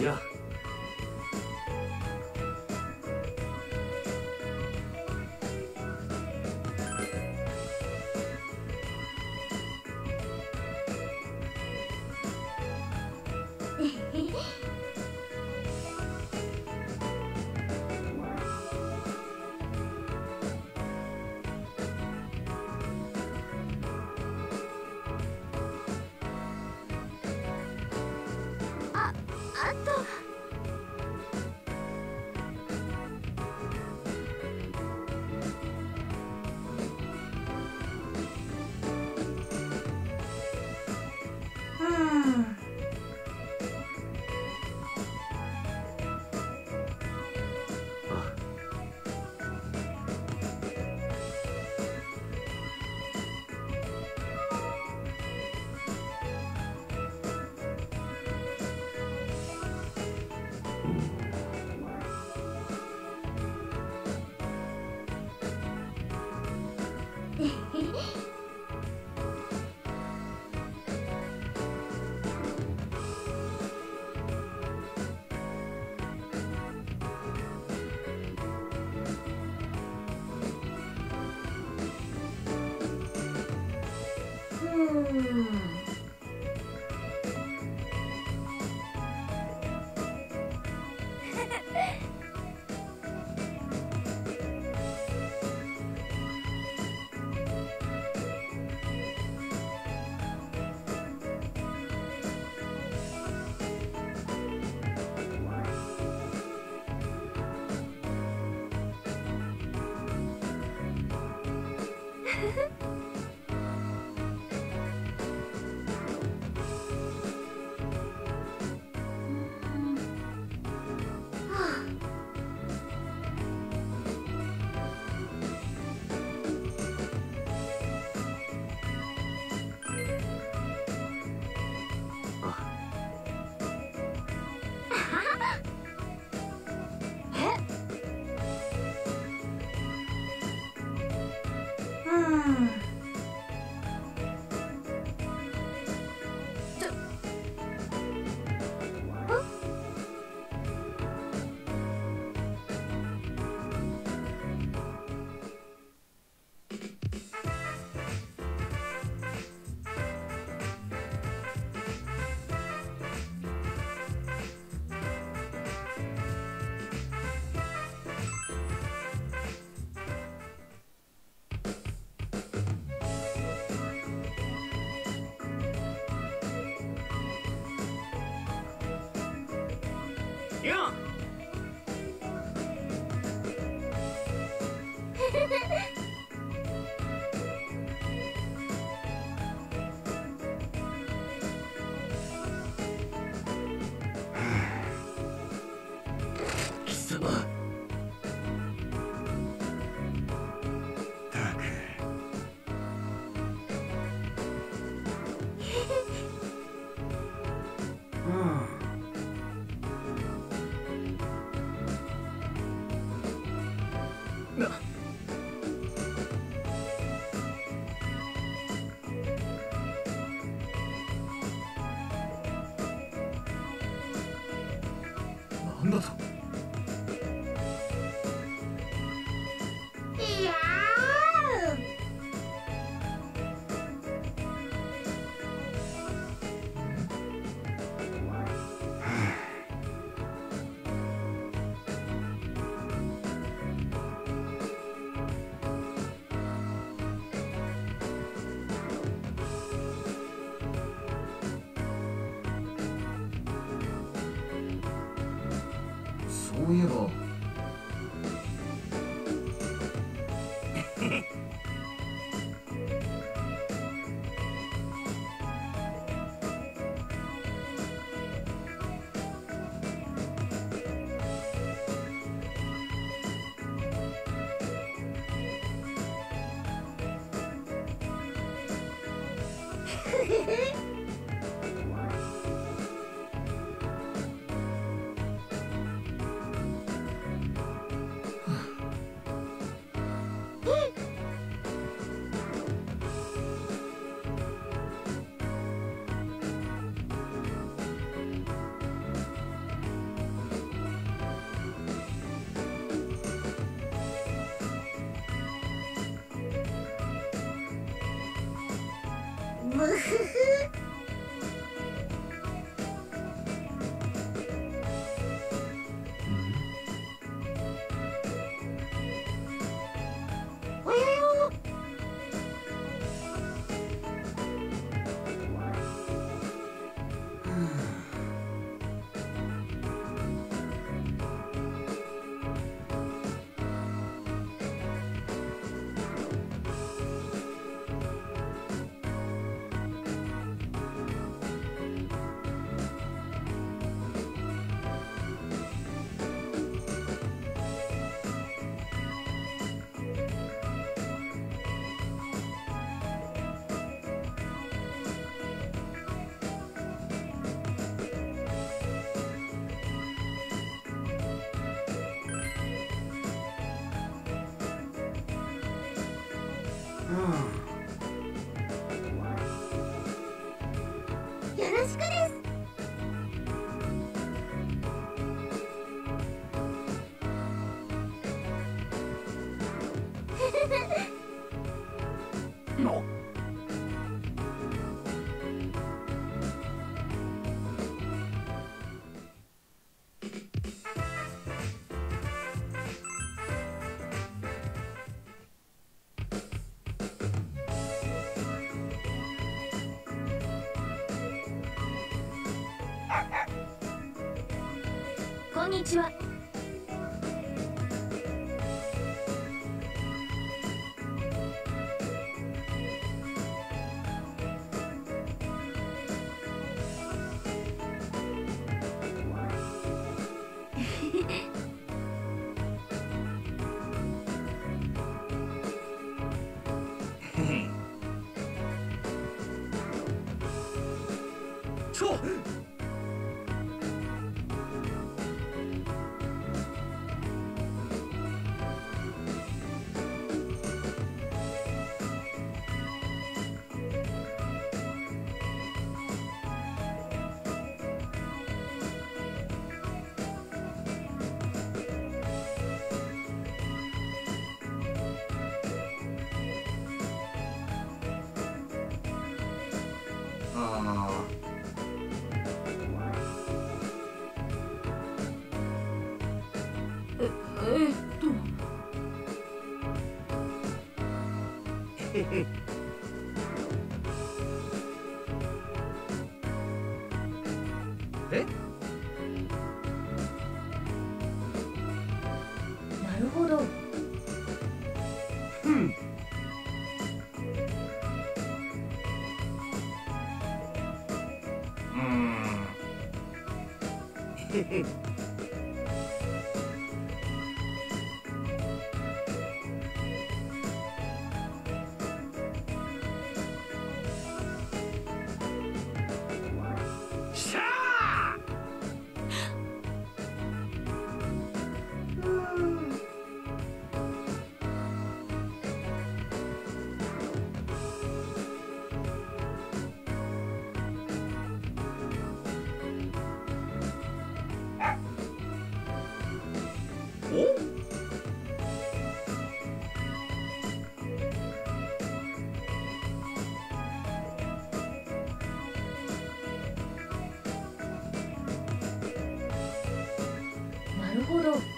呀。うななんだと？そういえば Hehehe paper. Oh. ちは。え？っ juro.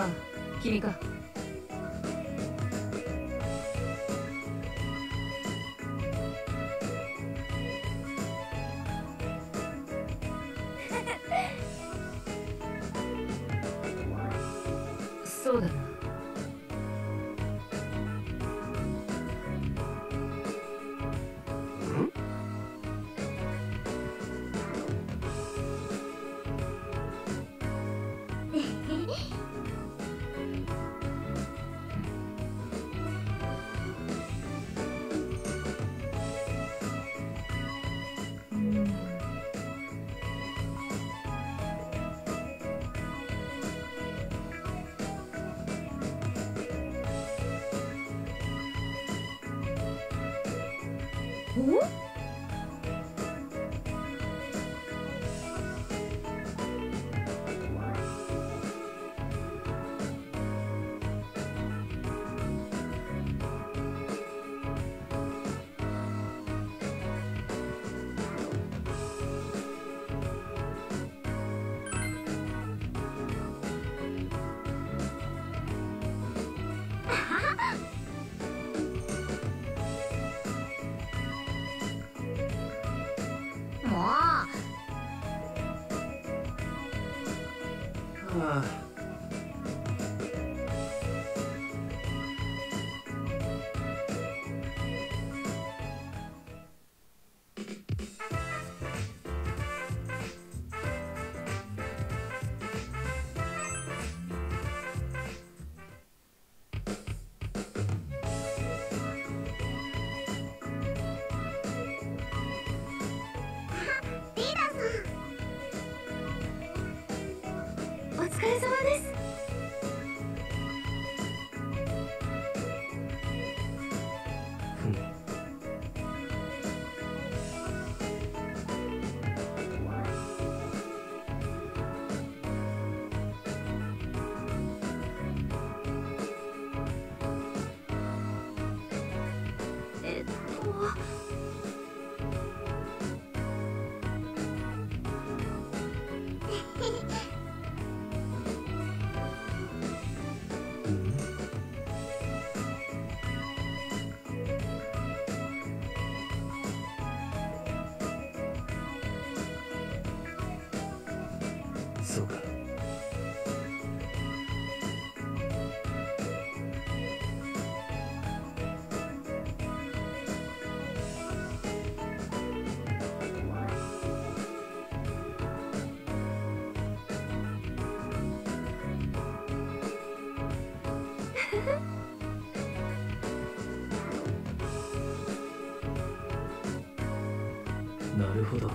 ああ君か。そうだな Hmm? なるほど。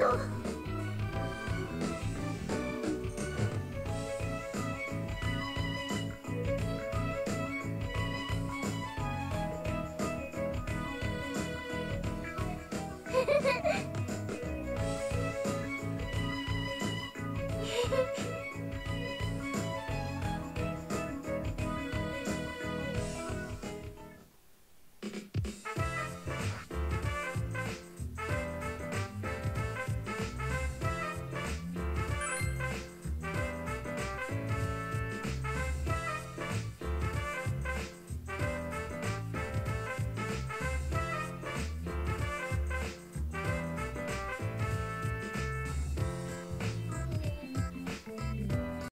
Oh.